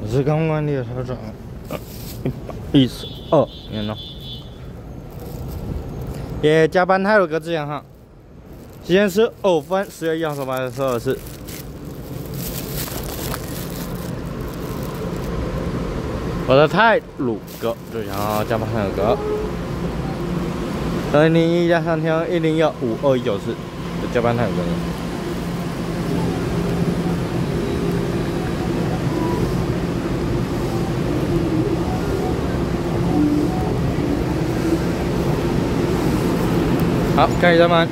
我是公安列车长，一百一十二年了，也加班太鲁格志扬哈，时间是五分，十月一号上班的时候是。我的泰鲁格志扬加班泰鲁格，二零一加三天一零幺五二一九四，加班泰鲁格。好，开始咱们。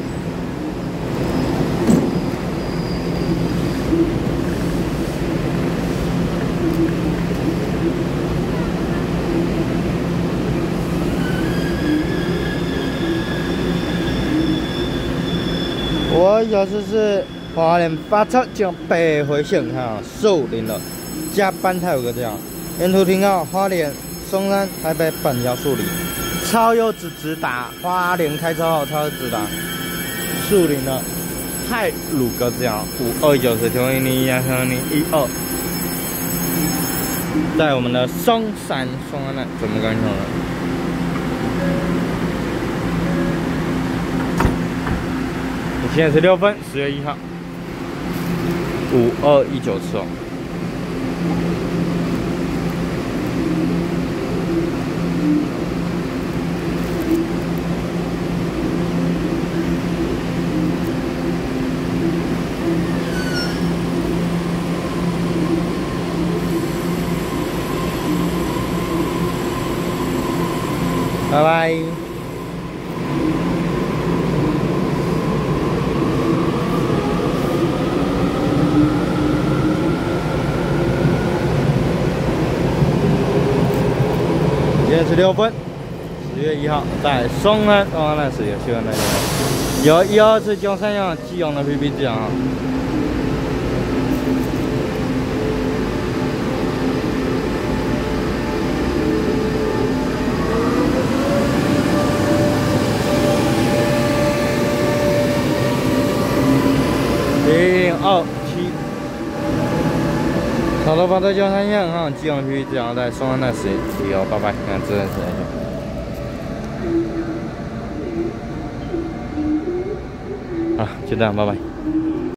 我有时是花莲发车将北回线，看啊，树林了，加班太有个这样，沿途停靠花莲、松山、台北板桥树林。超优质直达花莲开车后超直达树林的泰鲁格这样五二九四九零零一二零一二，在我们的松山松安站怎么干上了？现在是六分，十月一号五二一九四哦。拜拜。今天十六分，十月一号，在松安松安那时也希望大家有一二次江山样基隆的 PPT 啊。零二七，好了，把这交三线哈，基隆区这样在双安那时有，拜拜，看这是。啊，就这样，拜拜。